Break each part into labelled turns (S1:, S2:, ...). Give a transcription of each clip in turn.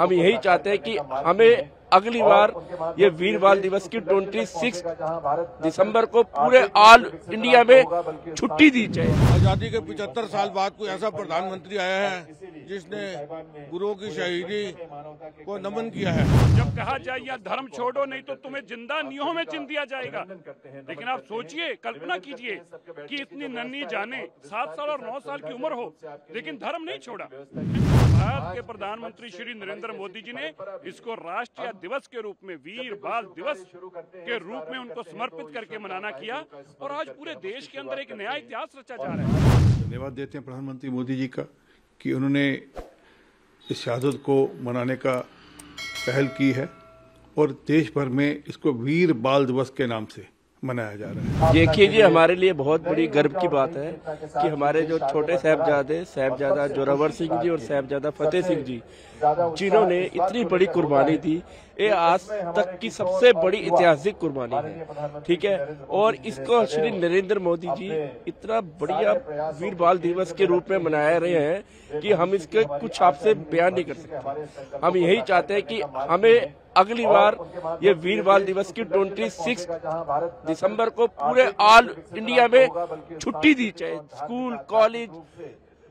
S1: हम यही चाहते हैं कि हमें अगली बार ये वीर बाल दिवस की 26 दिसंबर को पूरे ऑल इंडिया में छुट्टी दी जाए।
S2: आज़ादी के 75 साल बाद कोई ऐसा प्रधानमंत्री आया है जिसने गुरुओं की शहीदी को नमन किया है।
S3: जब कहा जाए या धर्म छोड़ो नहीं तो तुम्हें ज़िंदा नीहों में चिन दिया जाएगा। लेकिन आप सोचिए कल्पना कीजिए कि इतनी नन्ही जाने सात साल और नौ साल की उम्र हो लेकिन धर्म नहीं छोड़ा। भारत के प्रधानमंत्री श्री नरेंद्र मोदी जी ने इसको राष्ट्रीय दिवस के रूप में वीर बाल दिवस के रूप में उनको समर्पित करके मनाना किया और आज पूरे देश के अंदर एक नया इतिहास रचा जा रहा है।
S4: धन्यवाद देते हैं प्रधानमंत्री मोदी जी का कि उन्होंने इस शहादत को मनाने का पहल की है और देश भर में इसको वीर बाल दिवस के नाम से मनाया जा रहा है।
S1: देखिए जी, हमारे लिए बहुत बड़ी गर्व की बात है कि हमारे जो छोटे साहबजादे, साहबजादा जोरावर सिंह जी और साहबजादा फतेह सिंह जी, जिन्होंने इतनी बड़ी कुर्बानी दी, ये आज तक की सबसे बड़ी ऐतिहासिक कुर्बानी है। ठीक है? और इसको श्री नरेंद्र मोदी जी इतना बढ़िया वीर बाल दिवस के रूप में मनाया रहे हैं कि हम इसके कुछ आपसे बयान नहीं कर सकते। हम यही चाहते हैं कि हमें अगली बार ये वीर बाल दिवस की 26 दिसंबर को पूरे ऑल इंडिया में छुट्टी दी जाए। स्कूल कॉलेज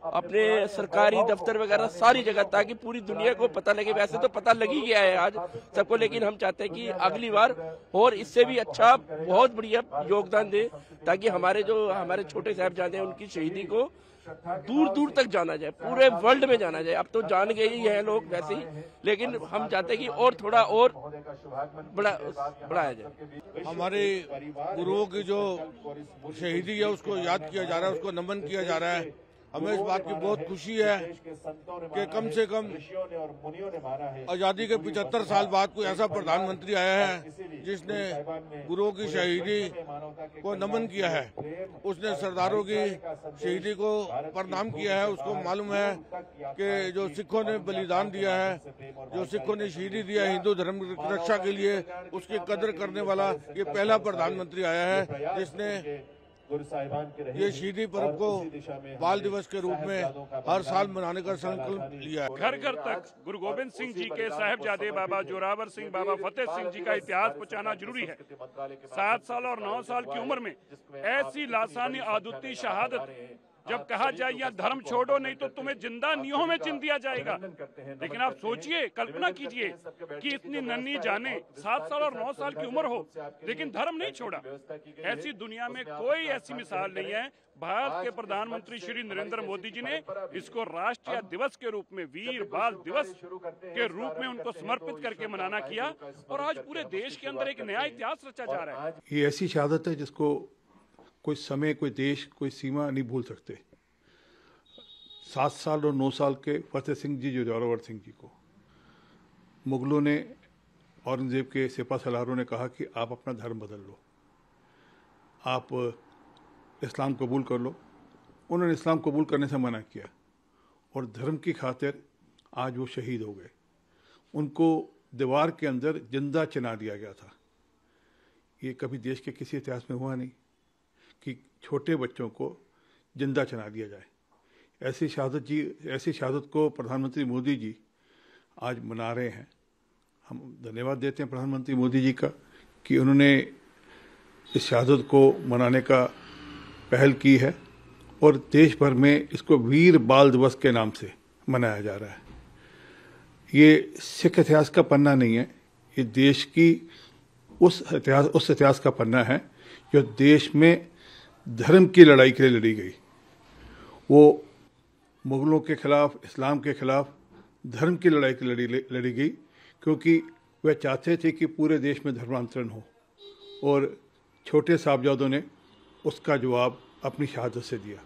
S1: अपने सरकारी दफ्तर वगैरह सारी जगह ताकि पूरी दुनिया को पता लगे। वैसे तो पता लग ही गया है आज सबको लेकिन हम चाहते हैं कि अगली बार और इससे भी अच्छा बहुत बढ़िया योगदान दे ताकि हमारे जो हमारे छोटे साहबजादे हैं उनकी शहीदी को दूर दूर तक जाना जाए, पूरे वर्ल्ड में जाना जाए। अब तो जान गए ही हैं लोग वैसे ही, लेकिन हम चाहते हैं कि और थोड़ा और बढ़ाया जाए।
S2: हमारे गुरुओं की जो शहीदी है, उसको याद किया जा रहा है, उसको नमन किया जा रहा है। हमें इस बात की बहुत खुशी है कि कम से कम आज़ादी के 75 साल बाद कोई ऐसा प्रधानमंत्री आया है जिसने गुरुओं की शहीदी को नमन किया है। उसने सरदारों की शहीदी को प्रणाम किया है। उसको मालूम है कि जो सिखों ने बलिदान दिया है जो सिखों ने शहीदी दिया है। हिंदू धर्म की रक्षा के लिए उसकी कदर करने वाला ये पहला प्रधानमंत्री आया है जिसने ये शहीदी पर्व को बाल दिवस के रूप में हर साल मनाने का संकल्प लिया
S3: घर घर तक गुरु गोविंद सिंह जी के साहेबजादे बाबा जोरावर सिंह बाबा फतेह सिंह जी का इतिहास पहुँचाना ज़रूरी है। सात साल और नौ साल की उम्र में ऐसी लासानी आदुती शहादत जब कहा जाए या धर्म छोड़ो नहीं तो तुम्हें ज़िंदा नीहों में चिन दिया जाएगा। लेकिन आप सोचिए कल्पना कीजिए कि इतनी नन्ही जाने सात साल और नौ साल की उम्र हो लेकिन धर्म नहीं छोड़ा। ऐसी दुनिया में कोई ऐसी मिसाल नहीं है। भारत के प्रधानमंत्री श्री नरेंद्र मोदी जी ने इसको राष्ट्रीय दिवस के रूप में वीर बाल दिवस के रूप में उनको समर्पित करके मनाना किया और आज पूरे देश के अंदर एक नया इतिहास रचा जा रहा है।
S4: ये ऐसी शहादत है जिसको कोई समय, कोई देश, कोई सीमा नहीं भूल सकते। सात साल और नौ साल के फतेह सिंह जी, जो जोरावर सिंह जी को। मुगलों ने, औरंगज़ेब के सिपा सलारों ने कहा कि आप अपना धर्म बदल लो। आप, इस्लाम कबूल कर लो। उन्होंने इस्लाम कबूल करने से मना किया। और धर्म की खातिर आज वो शहीद हो गए। उनको दीवार के अंदर ज़िंदा चिना दिया गया था। ये कभी देश के किसी इतिहास में हुआ नहीं। कि छोटे बच्चों को ज़िंदा चना दिया जाए। ऐसी शहादत जी, ऐसी शहादत को प्रधानमंत्री मोदी जी आज मना रहे हैं। हम धन्यवाद देते हैं प्रधानमंत्री मोदी जी का कि उन्होंने इस शहादत को मनाने का पहल की है और देश भर में इसको वीर बाल दिवस के नाम से मनाया जा रहा है। ये सिख इतिहास का पन्ना नहीं है, ये देश की उस इतिहास उस इतिहास का पन्ना है जो देश में धर्म की लड़ाई के लिए लड़ी गई। वो मुगलों के खिलाफ, इस्लाम के खिलाफ धर्म की लड़ाई की लड़ी लड़ी गई, क्योंकि वह चाहते थे कि पूरे देश में धर्मांतरण हो। और छोटे साहबजादों ने उसका जवाब अपनी शहादत से दिया।